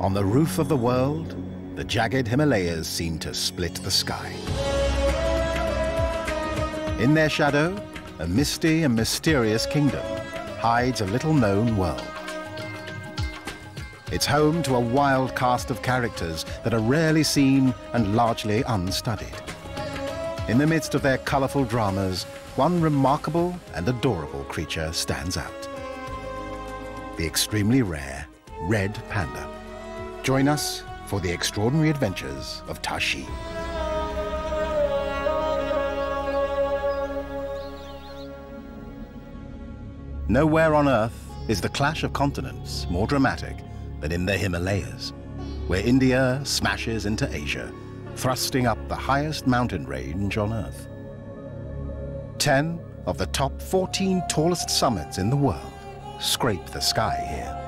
On the roof of the world, the jagged Himalayas seem to split the sky. In their shadow, a misty and mysterious kingdom hides a little-known world. It's home to a wild cast of characters that are rarely seen and largely unstudied. In the midst of their colorful dramas, one remarkable and adorable creature stands out. The extremely rare red panda. Join us for the extraordinary adventures of Tashi. Nowhere on Earth is the clash of continents more dramatic than in the Himalayas, where India smashes into Asia, thrusting up the highest mountain range on Earth. Ten of the top 14 tallest summits in the world scrape the sky here.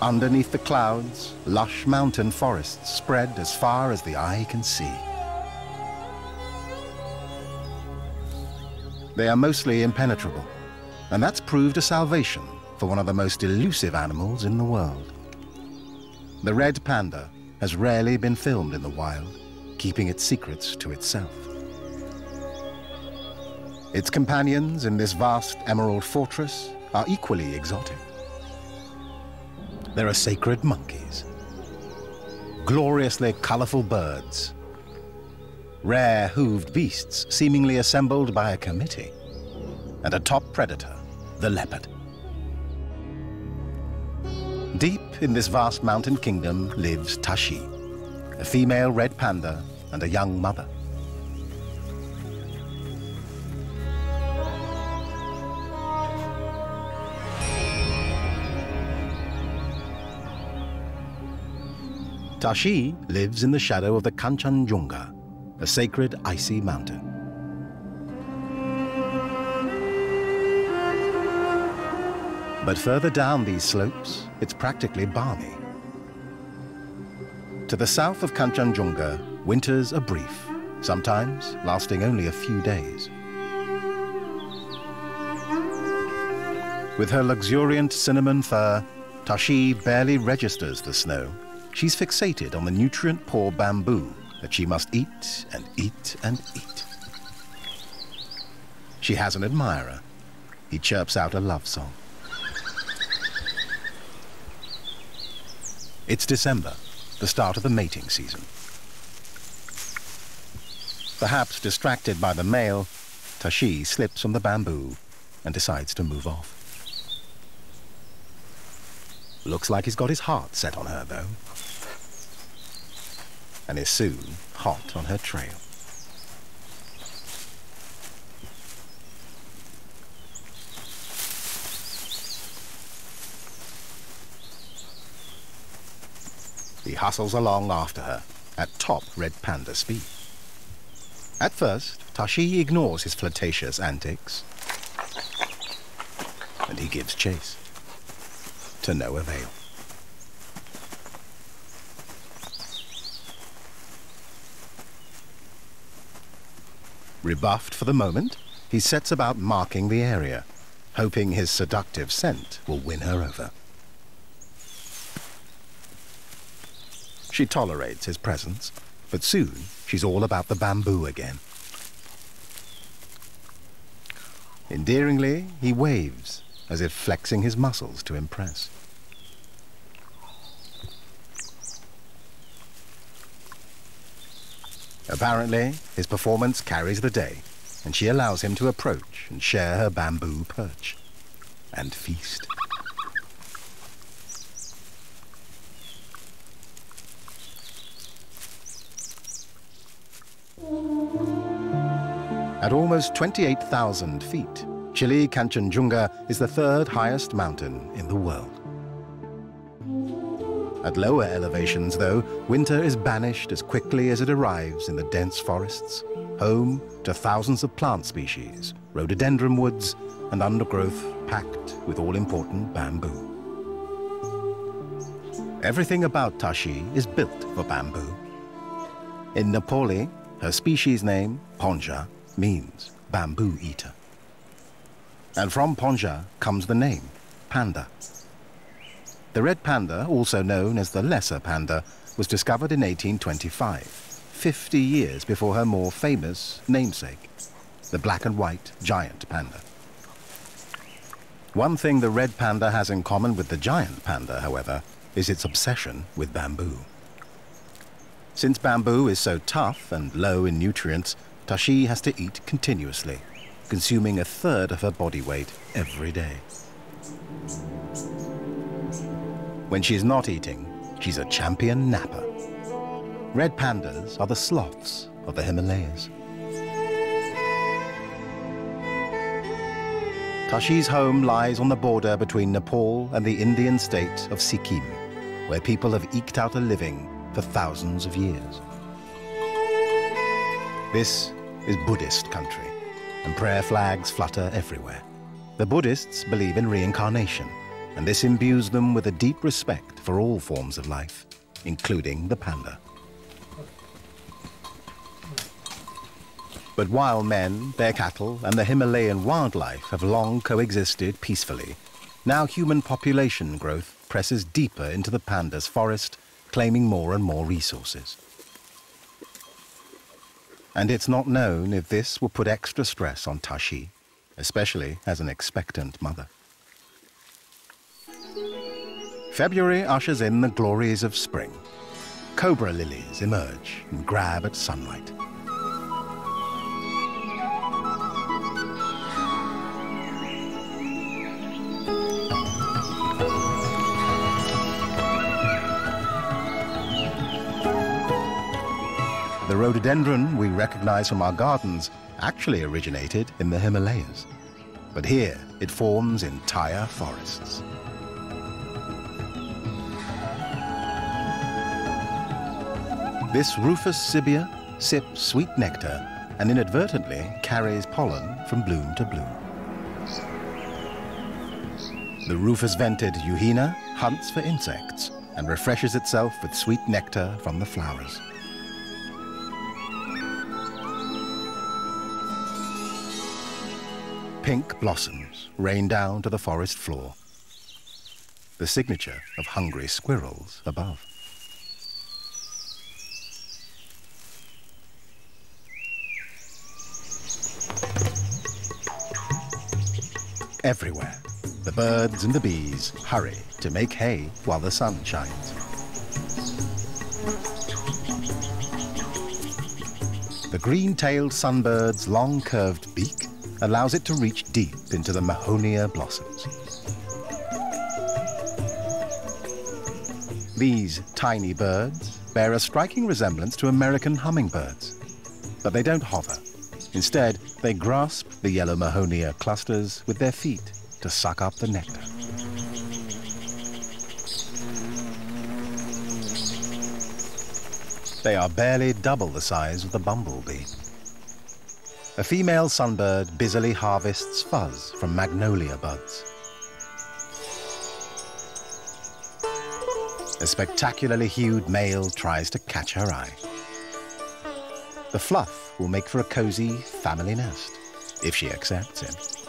Underneath the clouds, lush mountain forests spread as far as the eye can see. They are mostly impenetrable, and that's proved a salvation for one of the most elusive animals in the world. The red panda has rarely been filmed in the wild, keeping its secrets to itself. Its companions in this vast emerald fortress are equally exotic. There are sacred monkeys, gloriously colorful birds, rare hooved beasts seemingly assembled by a committee, and a top predator, the leopard. Deep in this vast mountain kingdom lives Tashi, a female red panda and a young mother. Tashi lives in the shadow of the Kanchenjunga, a sacred icy mountain. But further down these slopes, it's practically balmy. To the south of Kanchenjunga, winters are brief, sometimes lasting only a few days. With her luxuriant cinnamon fur, Tashi barely registers the snow She's fixated on the nutrient-poor bamboo that she must eat and eat and eat. She has an admirer. He chirps out a love song. It's December, the start of the mating season. Perhaps distracted by the male, Tashi slips from the bamboo and decides to move off. Looks like he's got his heart set on her, though and is soon hot on her trail. He hustles along after her at top red panda speed. At first, Tashi ignores his flirtatious antics, and he gives chase. To no avail. Rebuffed for the moment, he sets about marking the area, hoping his seductive scent will win her over. She tolerates his presence, but soon she's all about the bamboo again. Endearingly, he waves, as if flexing his muscles to impress. Apparently, his performance carries the day, and she allows him to approach and share her bamboo perch. And feast. At almost 28,000 feet, Chile Kanchenjunga is the third highest mountain in the world. At lower elevations, though, winter is banished as quickly as it arrives in the dense forests, home to thousands of plant species, rhododendron woods, and undergrowth packed with all-important bamboo. Everything about Tashi is built for bamboo. In Nepali, her species name, Ponja, means bamboo eater. And from Ponja comes the name, panda. The red panda, also known as the lesser panda, was discovered in 1825, 50 years before her more famous namesake, the black and white giant panda. One thing the red panda has in common with the giant panda, however, is its obsession with bamboo. Since bamboo is so tough and low in nutrients, Tashi has to eat continuously, consuming a third of her body weight every day. When she's not eating, she's a champion napper. Red pandas are the sloths of the Himalayas. Tashi's home lies on the border between Nepal and the Indian state of Sikkim, where people have eked out a living for thousands of years. This is Buddhist country, and prayer flags flutter everywhere. The Buddhists believe in reincarnation, and this imbues them with a deep respect for all forms of life, including the panda. But while men, their cattle, and the Himalayan wildlife have long coexisted peacefully. Now human population growth presses deeper into the panda's forest, claiming more and more resources. And it's not known if this will put extra stress on Tashi, especially as an expectant mother. February ushers in the glories of spring. Cobra lilies emerge and grab at sunlight. The rhododendron we recognize from our gardens actually originated in the Himalayas. But here, it forms entire forests. This rufous sibia sips sweet nectar and inadvertently carries pollen from bloom to bloom. The rufous-vented yuhina hunts for insects and refreshes itself with sweet nectar from the flowers. Pink blossoms rain down to the forest floor, the signature of hungry squirrels above. Everywhere, the birds and the bees hurry to make hay while the sun shines. The green-tailed sunbird's long curved beak allows it to reach deep into the Mahonia blossoms. These tiny birds bear a striking resemblance to American hummingbirds, but they don't hover. Instead, they grasp the yellow Mahonia clusters with their feet to suck up the nectar. They are barely double the size of the bumblebee. A female sunbird busily harvests fuzz from magnolia buds. A spectacularly hued male tries to catch her eye. The fluff will make for a cozy family nest, if she accepts him.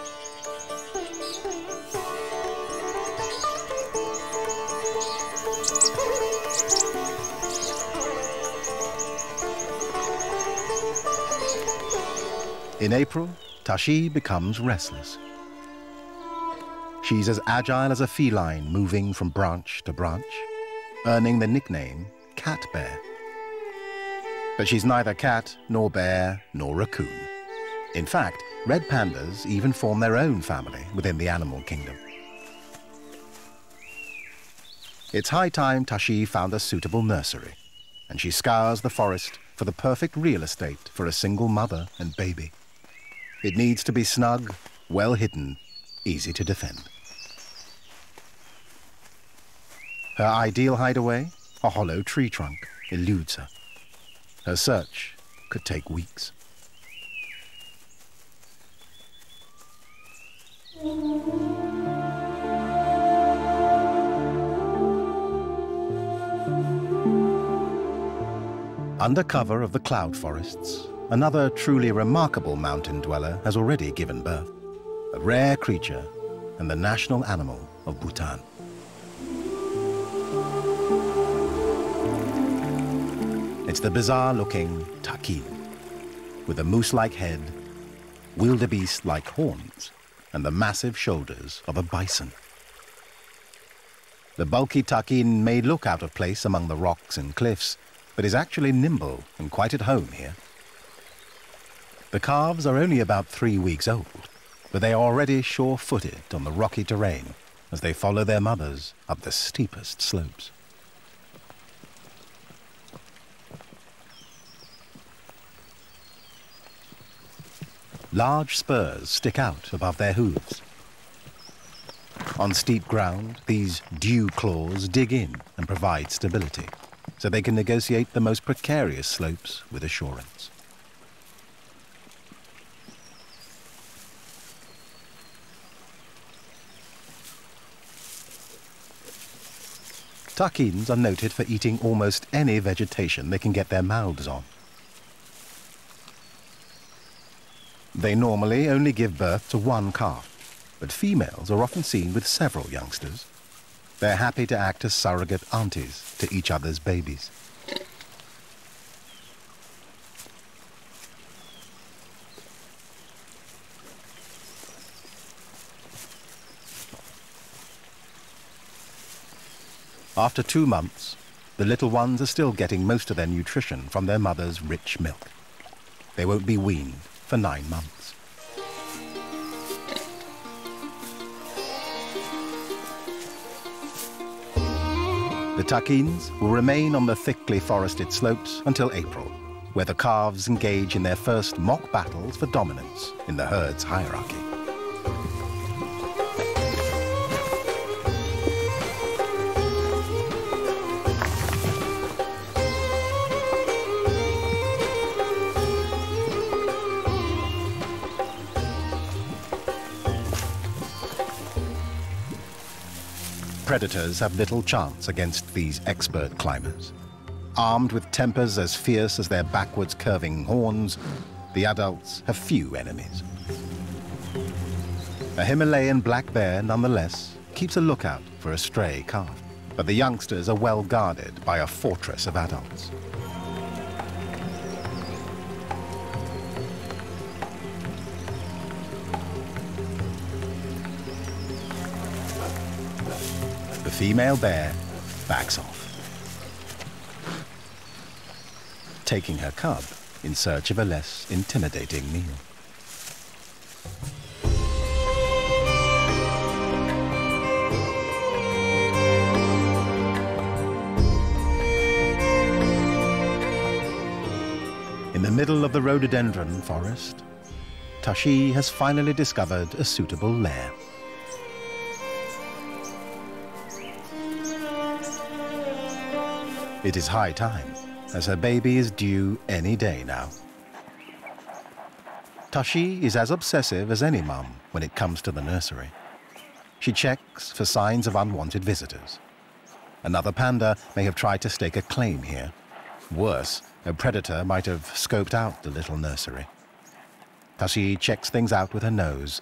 In April, Tashi becomes restless. She's as agile as a feline moving from branch to branch, earning the nickname Cat Bear. But she's neither cat, nor bear, nor raccoon. In fact, red pandas even form their own family within the animal kingdom. It's high time Tashi found a suitable nursery, and she scours the forest for the perfect real estate for a single mother and baby. It needs to be snug, well hidden, easy to defend. Her ideal hideaway, a hollow tree trunk, eludes her. Her search could take weeks. Under cover of the cloud forests, another truly remarkable mountain dweller has already given birth. a rare creature and the national animal of Bhutan. It's the bizarre-looking takin, with a moose-like head, wildebeest-like horns, and the massive shoulders of a bison. The bulky takin may look out of place among the rocks and cliffs, but is actually nimble and quite at home here. The calves are only about three weeks old, but they are already sure-footed on the rocky terrain as they follow their mothers up the steepest slopes. Large spurs stick out above their hooves. On steep ground, these dew claws dig in and provide stability, so they can negotiate the most precarious slopes with assurance. Takins are noted for eating almost any vegetation they can get their mouths on. They normally only give birth to one calf, but females are often seen with several youngsters. They're happy to act as surrogate aunties to each other's babies. After two months, the little ones are still getting most of their nutrition from their mother's rich milk. They won't be weaned for nine months. The takins will remain on the thickly forested slopes until April, where the calves engage in their first mock battles for dominance in the herd's hierarchy. Predators have little chance against these expert climbers. Armed with tempers as fierce as their backwards curving horns, the adults have few enemies. A Himalayan black bear, nonetheless, keeps a lookout for a stray calf. But the youngsters are well guarded by a fortress of adults. Female bear backs off, taking her cub in search of a less intimidating meal. In the middle of the rhododendron forest, Tashi has finally discovered a suitable lair. It is high time, as her baby is due any day now. Tashi is as obsessive as any mum when it comes to the nursery. She checks for signs of unwanted visitors. Another panda may have tried to stake a claim here. Worse, a predator might have scoped out the little nursery. Tashi checks things out with her nose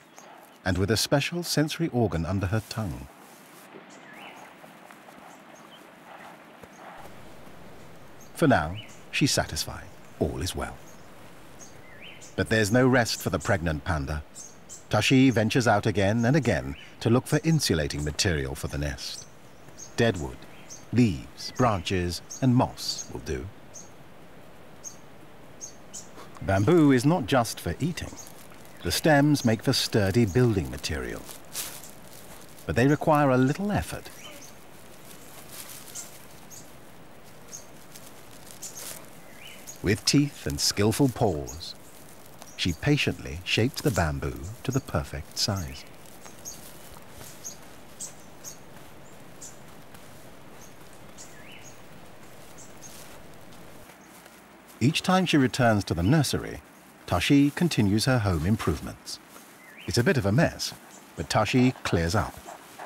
and with a special sensory organ under her tongue. For now, she's satisfied. All is well. But there's no rest for the pregnant panda. Tashi ventures out again and again to look for insulating material for the nest. Deadwood, leaves, branches, and moss will do. Bamboo is not just for eating. The stems make for sturdy building material. But they require a little effort With teeth and skillful paws, she patiently shaped the bamboo to the perfect size. Each time she returns to the nursery, Tashi continues her home improvements. It's a bit of a mess, but Tashi clears up,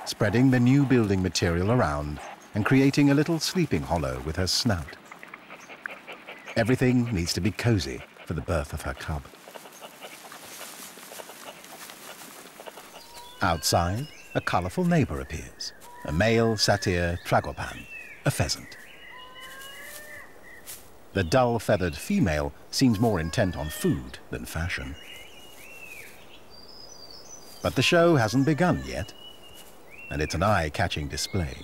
spreading the new building material around and creating a little sleeping hollow with her snout. Everything needs to be cozy for the birth of her cub. Outside, a colourful neighbour appears, a male satyr tragopan, a pheasant. The dull-feathered female seems more intent on food than fashion. But the show hasn't begun yet, and it's an eye-catching display,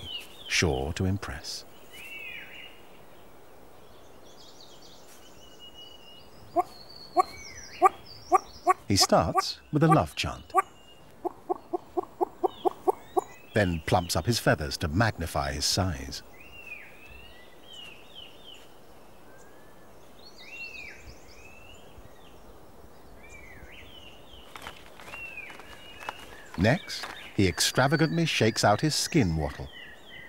sure to impress. He starts with a love chant, then plumps up his feathers to magnify his size. Next, he extravagantly shakes out his skin wattle,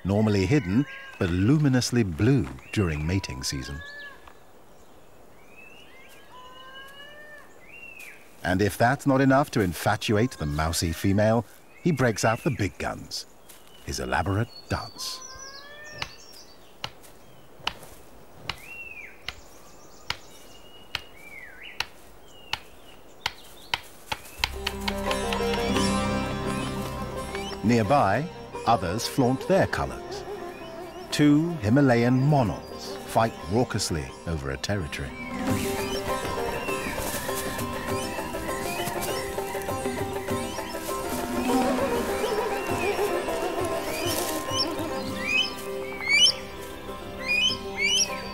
normally hidden but luminously blue during mating season. And if that's not enough to infatuate the mousy female, he breaks out the big guns, his elaborate dance. Nearby, others flaunt their colors. Two Himalayan monals fight raucously over a territory.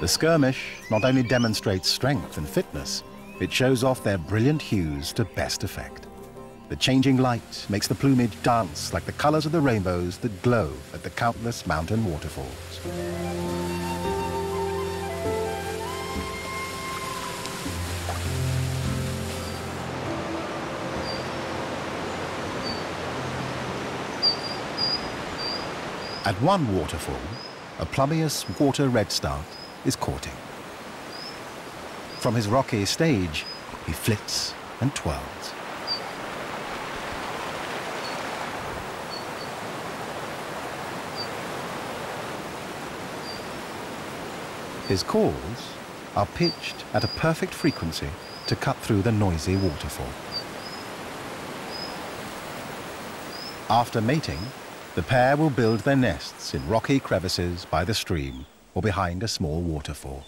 Skirmish not only demonstrates strength and fitness, it shows off their brilliant hues to best effect. The changing light makes the plumage dance like the colors of the rainbows that glow at the countless mountain waterfalls. At one waterfall, a plumbeous water redstart is courting. From his rocky stage, he flits and twirls. His calls are pitched at a perfect frequency to cut through the noisy waterfall. After mating, the pair will build their nests in rocky crevices by the stream or behind a small waterfall.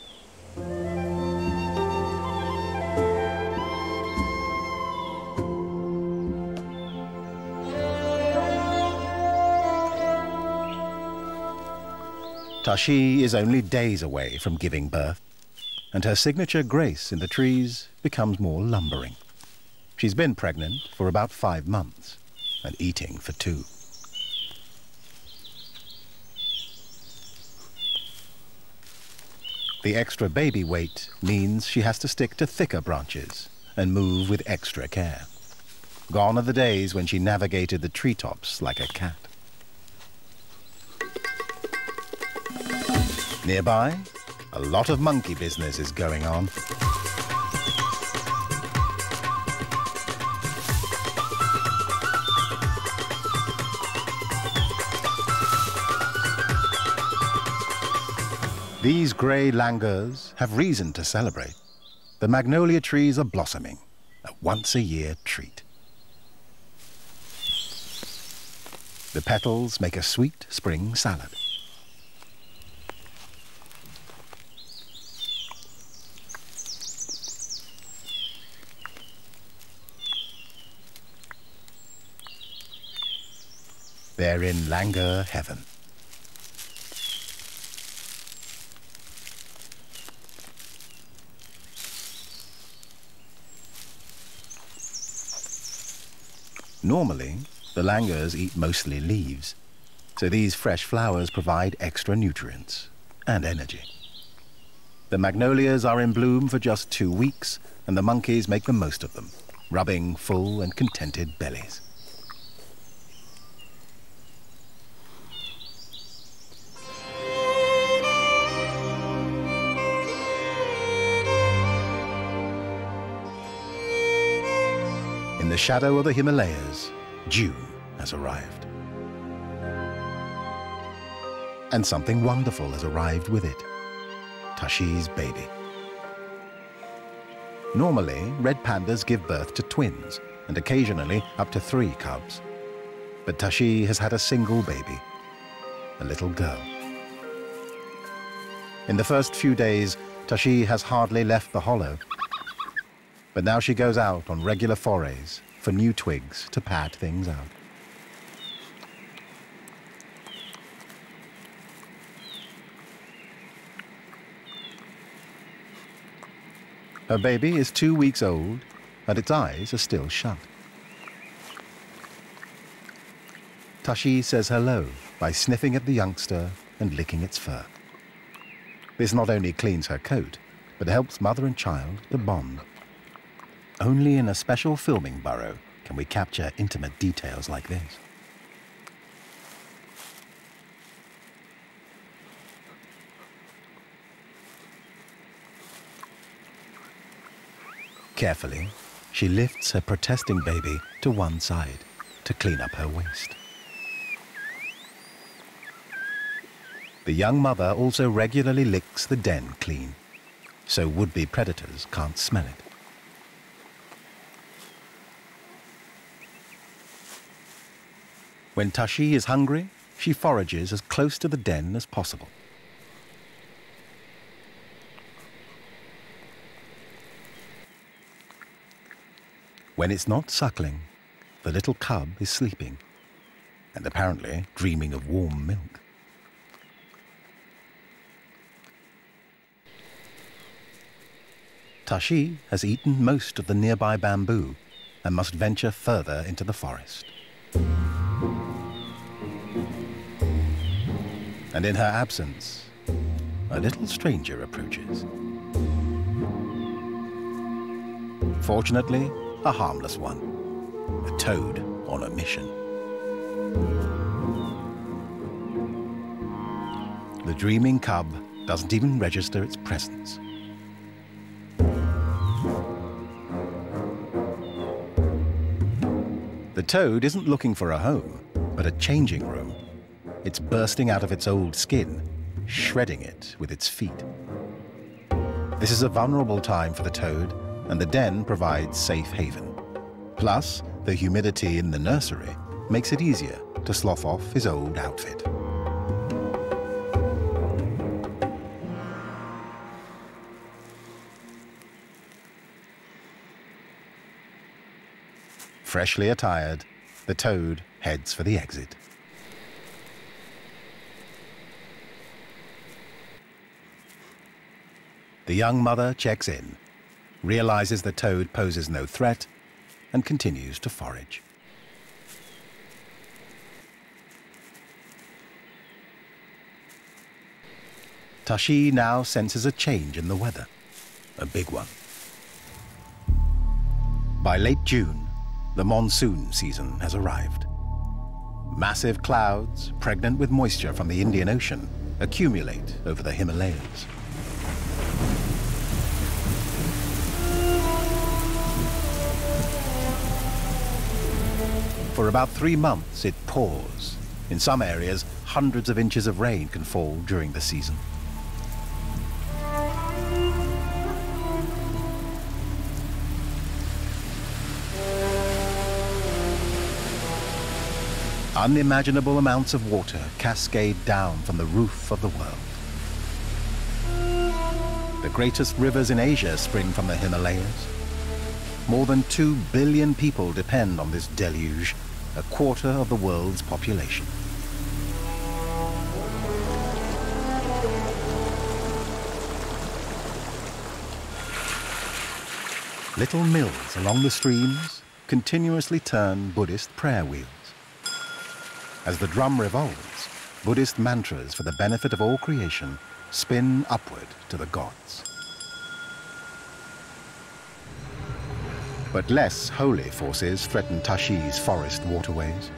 Tashi is only days away from giving birth, and her signature grace in the trees becomes more lumbering. She's been pregnant for about five months and eating for two. The extra baby weight means she has to stick to thicker branches and move with extra care. Gone are the days when she navigated the treetops like a cat. Nearby, a lot of monkey business is going on. These grey langurs have reason to celebrate. The magnolia trees are blossoming, a once-a-year treat. The petals make a sweet spring salad. They're in langur heaven. Normally, the langurs eat mostly leaves, so these fresh flowers provide extra nutrients and energy. The magnolias are in bloom for just two weeks, and the monkeys make the most of them, rubbing full and contented bellies. Shadow of the Himalayas, June has arrived. And something wonderful has arrived with it. Tashi's baby. Normally, red pandas give birth to twins, and occasionally up to three cubs. But Tashi has had a single baby, a little girl. In the first few days, Tashi has hardly left the hollow. But now she goes out on regular forays for new twigs to pad things out. Her baby is two weeks old and its eyes are still shut. Tashi says hello by sniffing at the youngster and licking its fur. This not only cleans her coat, but helps mother and child to bond. Only in a special filming burrow can we capture intimate details like this. Carefully, she lifts her protesting baby to one side to clean up her waste. The young mother also regularly licks the den clean, so would-be predators can't smell it. When Tashi is hungry, she forages as close to the den as possible. When it's not suckling, the little cub is sleeping, and apparently dreaming of warm milk. Tashi has eaten most of the nearby bamboo and must venture further into the forest. And in her absence, a little stranger approaches. Fortunately, a harmless one, a toad on a mission. The dreaming cub doesn't even register its presence. The toad isn't looking for a home, but a changing room. It's bursting out of its old skin, shredding it with its feet. This is a vulnerable time for the toad, and the den provides safe haven. Plus, the humidity in the nursery makes it easier to slough off his old outfit. Freshly attired, the toad heads for the exit. The young mother checks in, realizes the toad poses no threat, and continues to forage. Tashi now senses a change in the weather, a big one. By late June, the monsoon season has arrived. Massive clouds, pregnant with moisture from the Indian Ocean, accumulate over the Himalayas. For about three months, it pours. In some areas, hundreds of inches of rain can fall during the season. Unimaginable amounts of water cascade down from the roof of the world. The greatest rivers in Asia spring from the Himalayas. More than two billion people depend on this deluge, a quarter of the world's population. Little mills along the streams continuously turn Buddhist prayer wheels. As the drum revolves, Buddhist mantras for the benefit of all creation spin upward to the gods. But less holy forces threaten Tashi's forest waterways.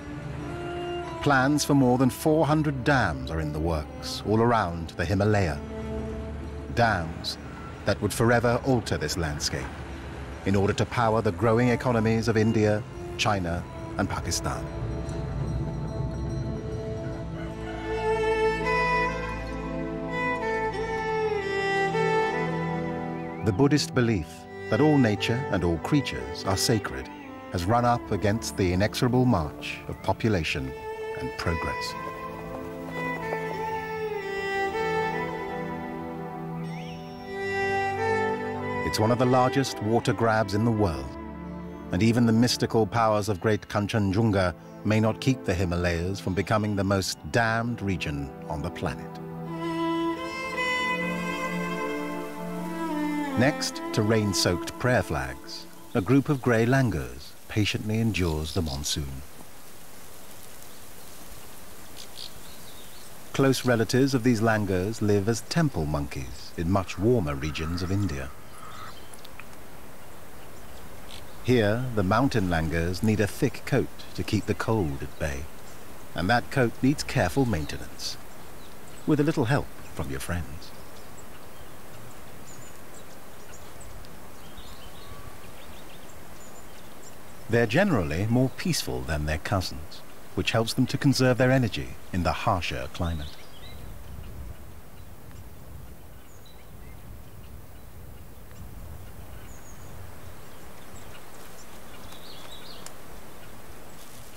Plans for more than 400 dams are in the works all around the Himalaya. Dams that would forever alter this landscape in order to power the growing economies of India, China, and Pakistan. The Buddhist belief that all nature and all creatures are sacred has run up against the inexorable march of population and progress. It's one of the largest water grabs in the world, and even the mystical powers of Great Kanchenjunga may not keep the Himalayas from becoming the most dammed region on the planet. Next to rain-soaked prayer flags, a group of grey langurs patiently endures the monsoon. Close relatives of these langurs live as temple monkeys in much warmer regions of India. Here, the mountain langurs need a thick coat to keep the cold at bay. And that coat needs careful maintenance, with a little help from your friends. They're generally more peaceful than their cousins, which helps them to conserve their energy in the harsher climate.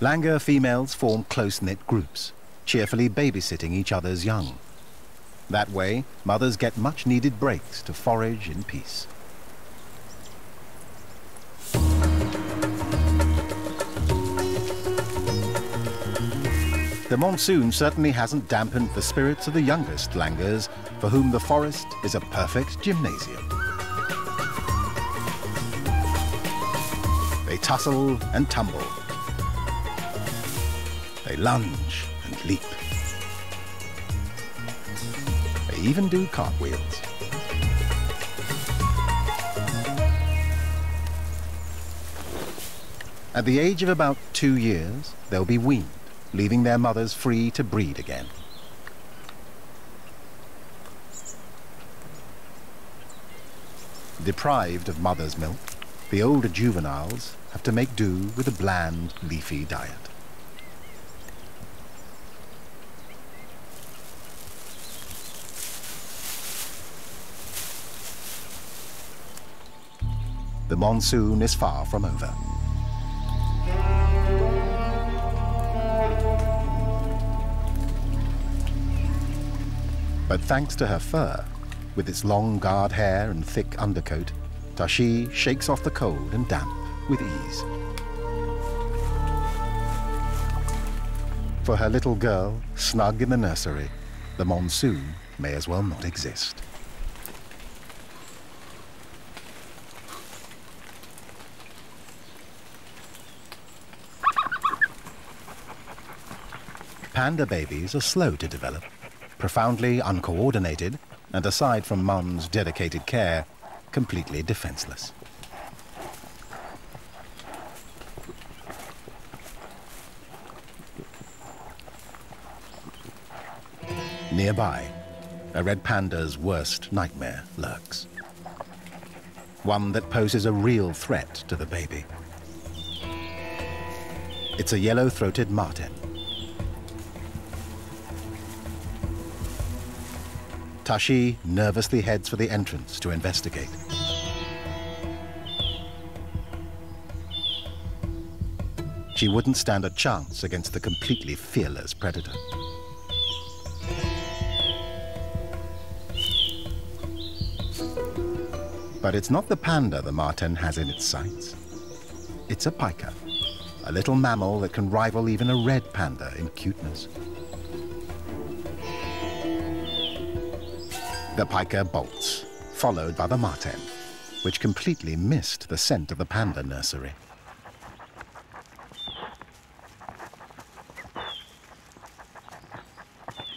Langur females form close-knit groups, cheerfully babysitting each other's young. That way, mothers get much-needed breaks to forage in peace. The monsoon certainly hasn't dampened the spirits of the youngest langurs, for whom the forest is a perfect gymnasium. They tussle and tumble, they lunge and leap. They even do cartwheels. At the age of about two years, they'll be weaned, leaving their mothers free to breed again. Deprived of mother's milk, the older juveniles have to make do with a bland, leafy diet. the monsoon is far from over. But thanks to her fur, with its long guard hair and thick undercoat, Tashi shakes off the cold and damp with ease. For her little girl, snug in the nursery, the monsoon may as well not exist. Panda babies are slow to develop, profoundly uncoordinated, and aside from mum's dedicated care, completely defenseless. Nearby, a red panda's worst nightmare lurks. One that poses a real threat to the baby. It's a yellow-throated marten. Tashi nervously heads for the entrance to investigate. She wouldn't stand a chance against the completely fearless predator. But it's not the panda the marten has in its sights. It's a pika, a little mammal that can rival even a red panda in cuteness. The pika bolts, followed by the marten, which completely missed the scent of the panda nursery.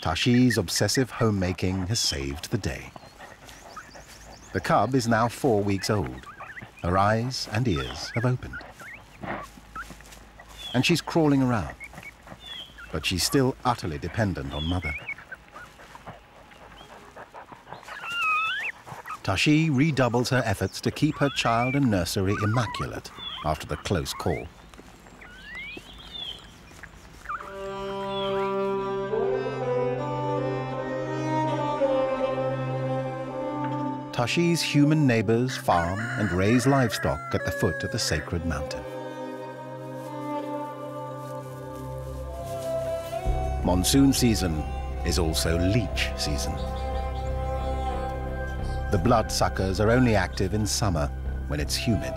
Tashi's obsessive homemaking has saved the day. The cub is now four weeks old. Her eyes and ears have opened. And she's crawling around. But she's still utterly dependent on mother. Tashi redoubles her efforts to keep her child and nursery immaculate after the close call. Tashi's human neighbors farm and raise livestock at the foot of the sacred mountain. Monsoon season is also leech season. The bloodsuckers are only active in summer when it's humid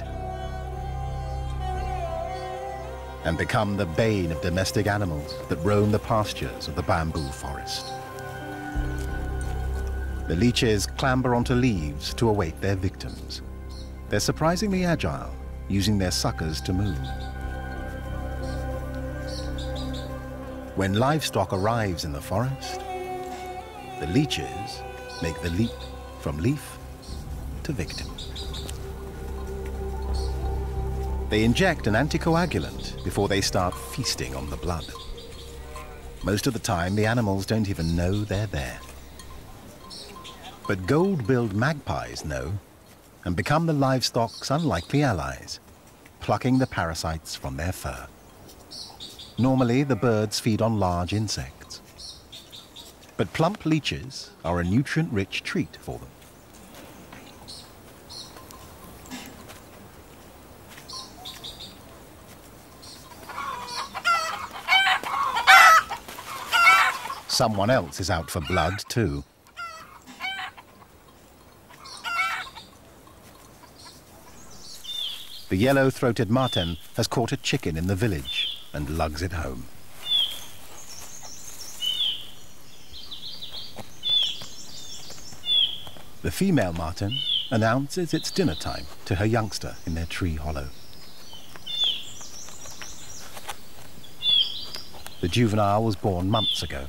and become the bane of domestic animals that roam the pastures of the bamboo forest. The leeches clamber onto leaves to await their victims. They're surprisingly agile, using their suckers to move. When livestock arrives in the forest, the leeches make the leap from leaf to victim. They inject an anticoagulant before they start feasting on the blood. Most of the time, the animals don't even know they're there. But gold-billed magpies know and become the livestock's unlikely allies, plucking the parasites from their fur. Normally, the birds feed on large insects. But plump leeches are a nutrient-rich treat for them. Someone else is out for blood, too. The yellow-throated marten has caught a chicken in the village and lugs it home. The female marten announces it's dinner time to her youngster in their tree hollow. The juvenile was born months ago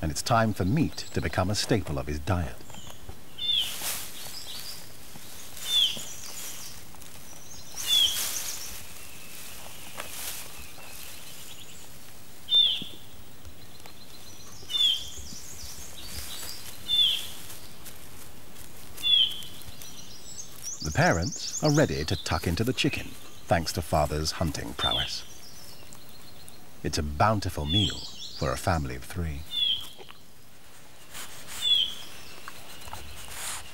and it's time for meat to become a staple of his diet. The parents are ready to tuck into the chicken, thanks to father's hunting prowess. It's a bountiful meal for a family of three.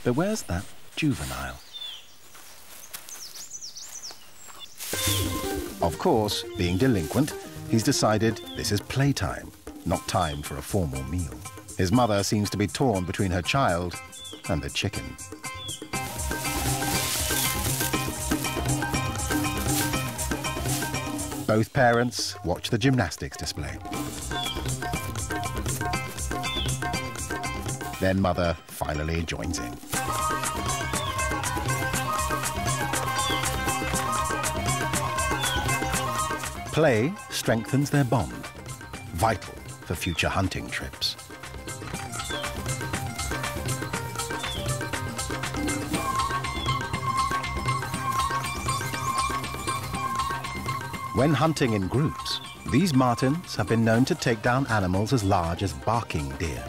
But where's that juvenile? Of course, being delinquent, he's decided this is playtime, not time for a formal meal. His mother seems to be torn between her child and the chicken. Both parents watch the gymnastics display. Then mother finally joins in. Play strengthens their bond, vital for future hunting trips. When hunting in groups, these martens have been known to take down animals as large as barking deer.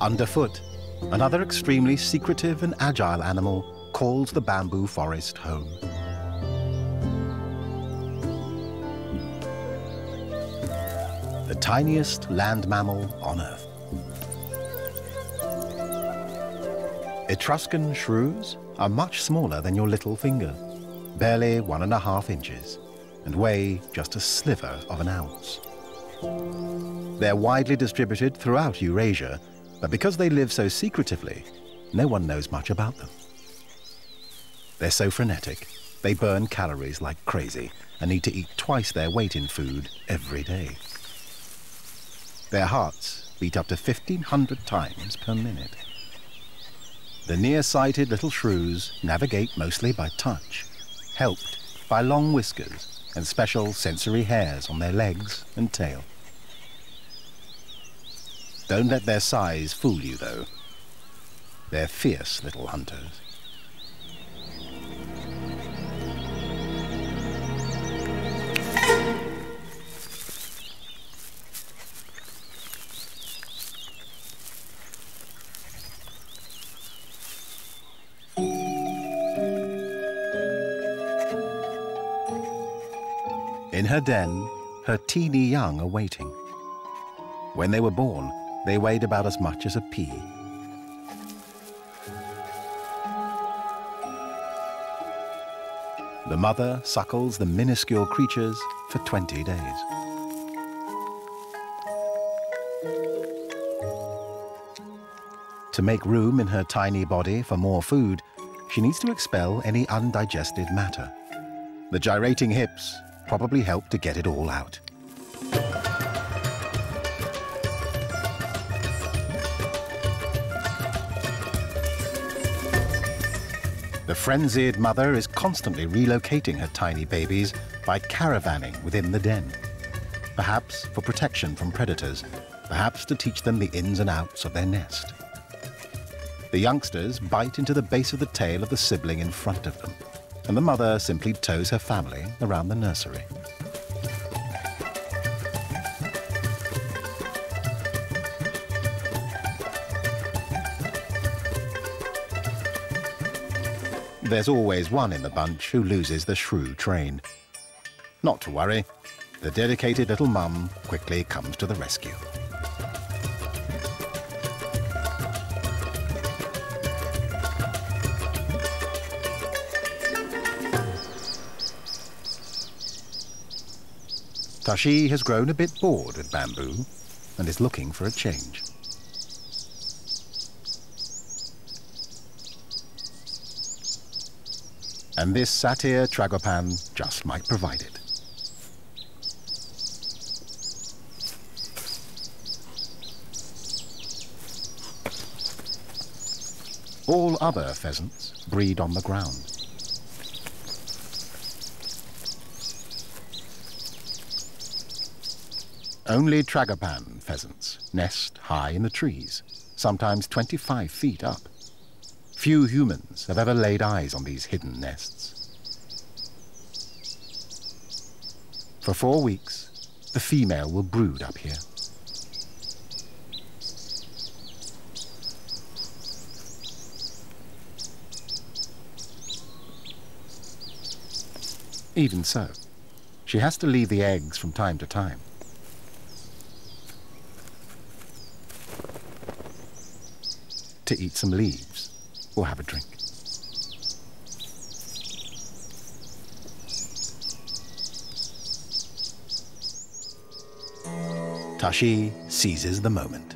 Underfoot, another extremely secretive and agile animal calls the bamboo forest home. Tiniest land mammal on Earth. Etruscan shrews are much smaller than your little finger, barely one and a half inches, and weigh just a sliver of an ounce. They're widely distributed throughout Eurasia but because they live so secretively, no one knows much about them. They're so frenetic, they burn calories like crazy and need to eat twice their weight in food every day. Their hearts beat up to 1,500 times per minute. The nearsighted little shrews navigate mostly by touch, helped by long whiskers and special sensory hairs on their legs and tail. Don't let their size fool you, though. They're fierce little hunters. In her den, her teeny young are waiting. When they were born, They weighed about as much as a pea. The mother suckles the minuscule creatures for 20 days. To make room in her tiny body for more food, she needs to expel any undigested matter. The gyrating hips probably help to get it all out. The frenzied mother is constantly relocating her tiny babies by caravanning within the den. Perhaps for protection from predators, perhaps to teach them the ins and outs of their nest. The youngsters bite into the base of the tail of the sibling in front of them, and the mother simply tows her family around the nursery. There's always one in the bunch who loses the shrew train. Not to worry, the dedicated little mum quickly comes to the rescue. Tashi has grown a bit bored with bamboo and is looking for a change. and this satyr tragopan just might provide it. All other pheasants breed on the ground. Only tragopan pheasants nest high in the trees, sometimes 25 feet up. Few humans have ever laid eyes on these hidden nests. For four weeks, the female will brood up here. Even so, she has to leave the eggs from time to time. To eat some leaves or have a drink. Tashi seizes the moment.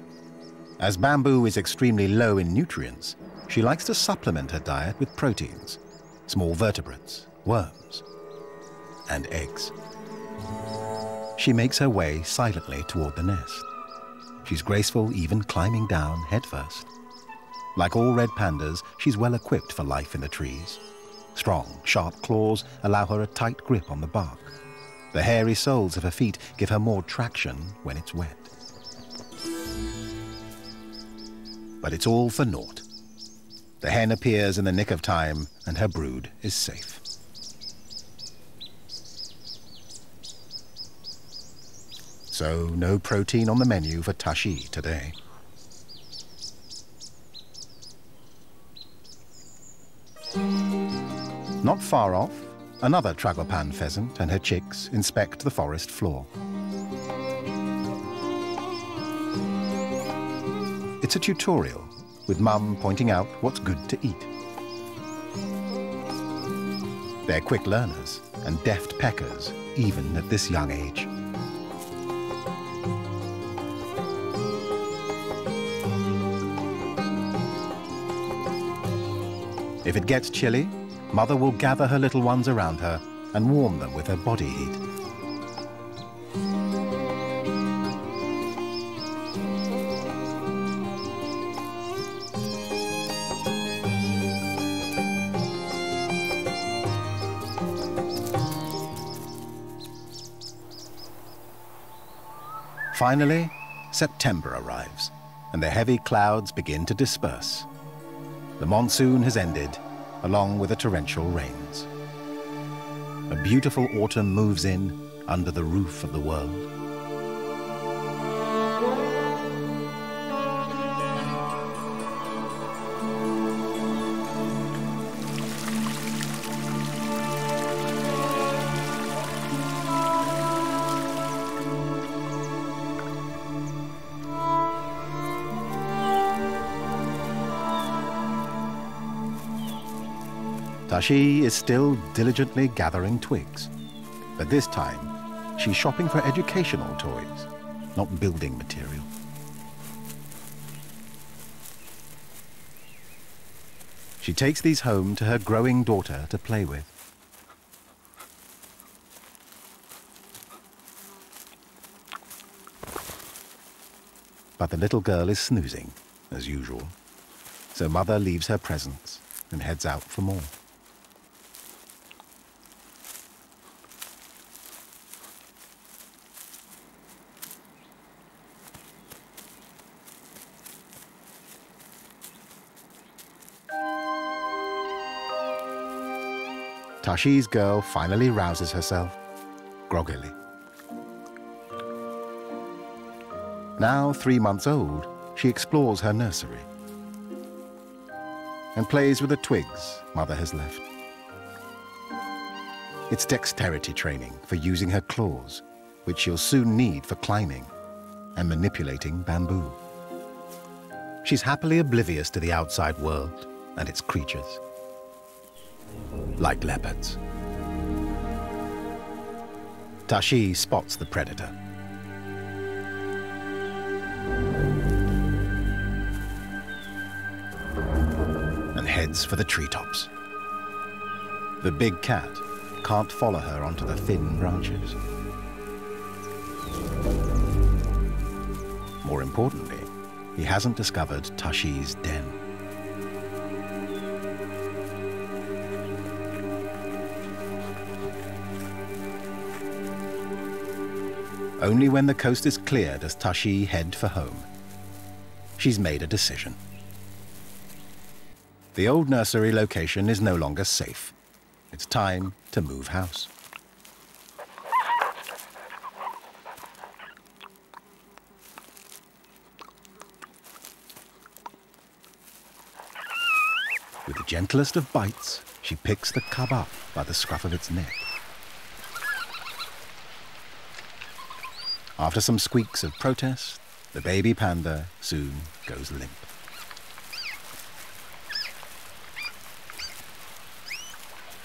As bamboo is extremely low in nutrients, she likes to supplement her diet with proteins, small vertebrates, worms, and eggs. She makes her way silently toward the nest. She's graceful even climbing down headfirst. Like all red pandas, she's well equipped for life in the trees. Strong, sharp claws allow her a tight grip on the bark. The hairy soles of her feet give her more traction when it's wet. But it's all for naught. The hen appears in the nick of time and her brood is safe. So no protein on the menu for Tashi today. Not far off, another tragopan pheasant and her chicks inspect the forest floor. It's a tutorial, with Mum pointing out what's good to eat. They're quick learners and deft peckers, even at this young age. If it gets chilly, Mother will gather her little ones around her and warm them with her body heat. Finally, September arrives, and the heavy clouds begin to disperse. The monsoon has ended, along with the torrential rains. A beautiful autumn moves in under the roof of the world. Tashi is still diligently gathering twigs, but this time she's shopping for educational toys, not building material. She takes these home to her growing daughter to play with. But the little girl is snoozing, as usual. So mother leaves her presents and heads out for more. Tashi's girl finally rouses herself, groggily. Now three months old, she explores her nursery and plays with the twigs mother has left. It's dexterity training for using her claws, which she'll soon need for climbing and manipulating bamboo. She's happily oblivious to the outside world and its creatures, like leopards. Tashi spots the predator and heads for the treetops. The big cat can't follow her onto the thin branches. More importantly, he hasn't discovered Tashi's den. Only when the coast is clear does Tashi head for home. She's made a decision. The old nursery location is no longer safe. It's time to move house. With the gentlest of bites, she picks the cub up by the scruff of its neck. After some squeaks of protest, the baby panda soon goes limp.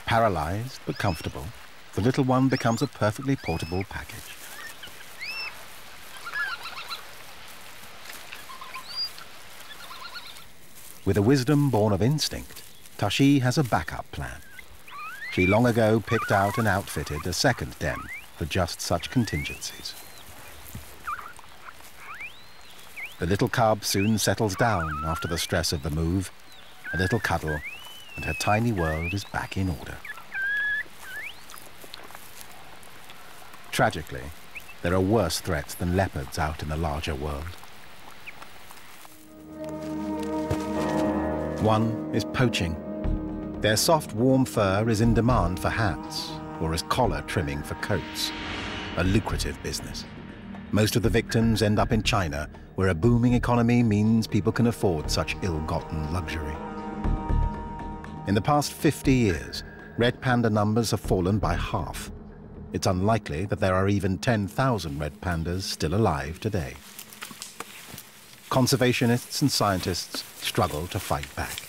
Paralyzed but comfortable, the little one becomes a perfectly portable package. With a wisdom born of instinct, Tashi has a backup plan. She long ago picked out and outfitted a second den for just such contingencies. The little cub soon settles down after the stress of the move, a little cuddle and her tiny world is back in order. Tragically, there are worse threats than leopards out in the larger world. One is poaching. Their soft, warm fur is in demand for hats or as collar trimming for coats, a lucrative business. Most of the victims end up in China, where a booming economy means people can afford such ill-gotten luxury. In the past 50 years, red panda numbers have fallen by half. It's unlikely that there are even 10,000 red pandas still alive today. Conservationists and scientists struggle to fight back.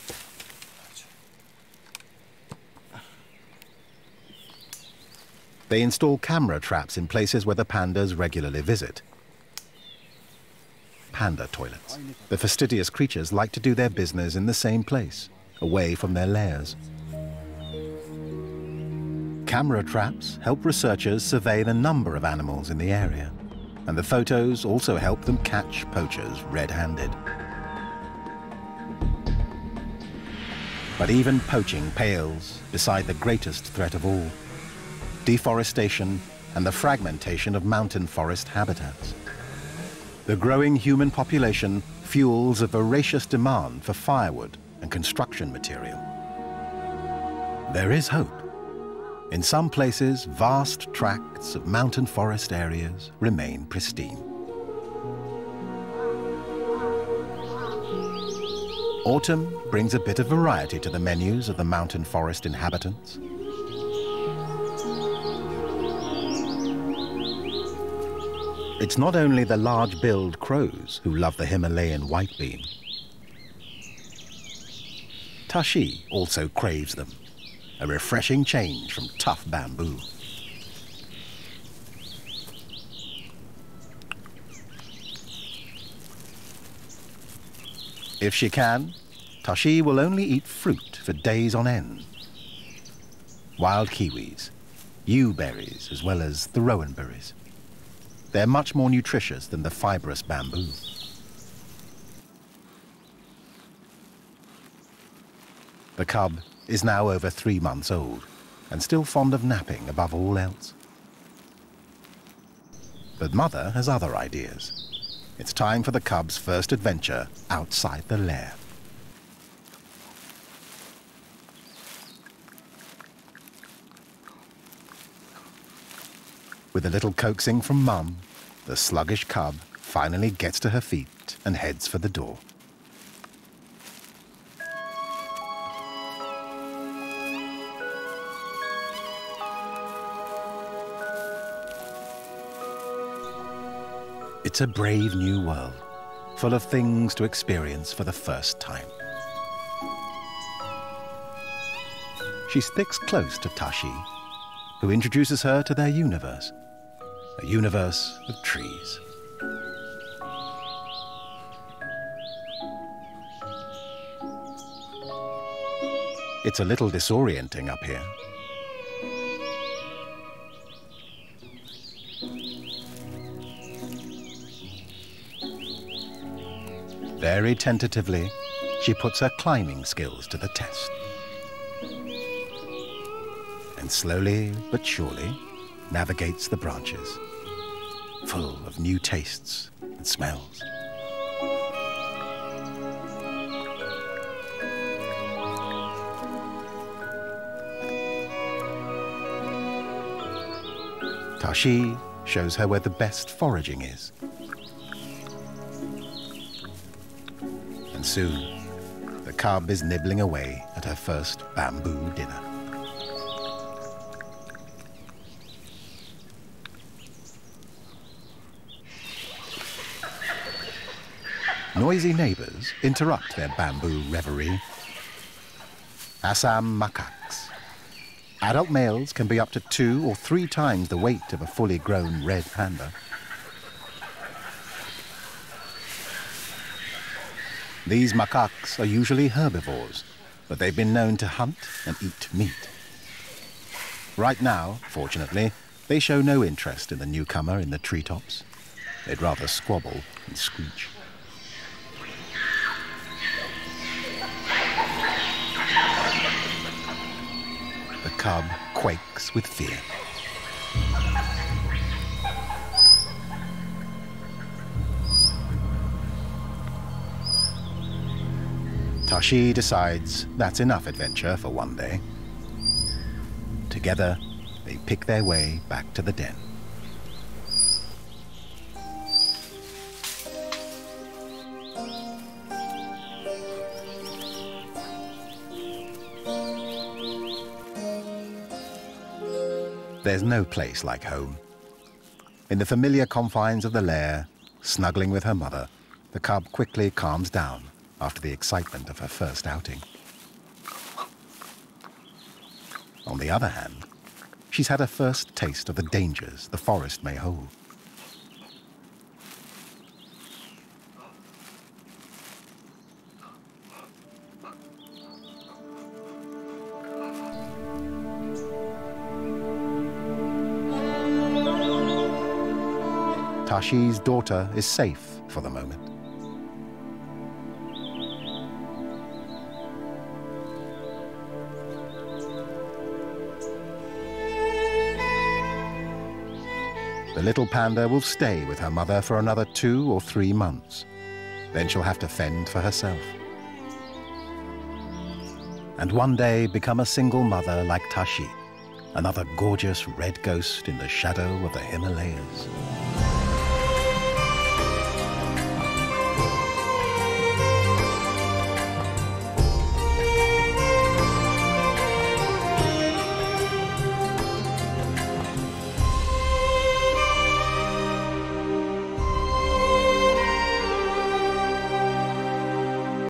They install camera traps in places where the pandas regularly visit. Panda toilets. The fastidious creatures like to do their business in the same place away from their lairs. Camera traps help researchers survey the number of animals in the area, and the photos also help them catch poachers red-handed. But even poaching pales beside the greatest threat of all, deforestation and the fragmentation of mountain forest habitats. The growing human population fuels a voracious demand for firewood and construction material. There is hope. In some places, vast tracts of mountain forest areas remain pristine. Autumn brings a bit of variety to the menus of the mountain forest inhabitants. It's not only the large-billed crows who love the Himalayan whitebeam. Tashi also craves them. a refreshing change from tough bamboo. If she can, Tashi will only eat fruit for days on end. Wild kiwis, yew berries, as well as the rowan berries. They're much more nutritious than the fibrous bamboo. The cub is now over three months old and still fond of napping above all else. But mother has other ideas. It's time for the cub's first adventure outside the lair. With a little coaxing from Mum, the sluggish cub finally gets to her feet and heads for the door. It's a brave new world, full of things to experience for the first time. She sticks close to Tashi, who introduces her to their universe, a universe of trees. It's a little disorienting up here. Very tentatively, she puts her climbing skills to the test. And slowly but surely navigates the branches, full of new tastes and smells. Tashi shows her where the best foraging is. And soon, the cub is nibbling away at her first bamboo dinner. Noisy neighbors interrupt their bamboo reverie. Assam macaques. Adult males can be up to two or three times the weight of a fully grown red panda. These macaques are usually herbivores, but they've been known to hunt and eat meat. Right now, fortunately, they show no interest in the newcomer in the treetops. They'd rather squabble and screech. Cub quakes with fear. Tashi decides that's enough adventure for one day. Together, they pick their way back to the den. There's no place like home. In the familiar confines of the lair, snuggling with her mother, the cub quickly calms down after the excitement of her first outing. On the other hand, she's had a first taste of the dangers the forest may hold. Tashi's daughter is safe for the moment. The little panda will stay with her mother for another two or three months. Then she'll have to fend for herself. And one day become a single mother like Tashi, another gorgeous red ghost in the shadow of the Himalayas.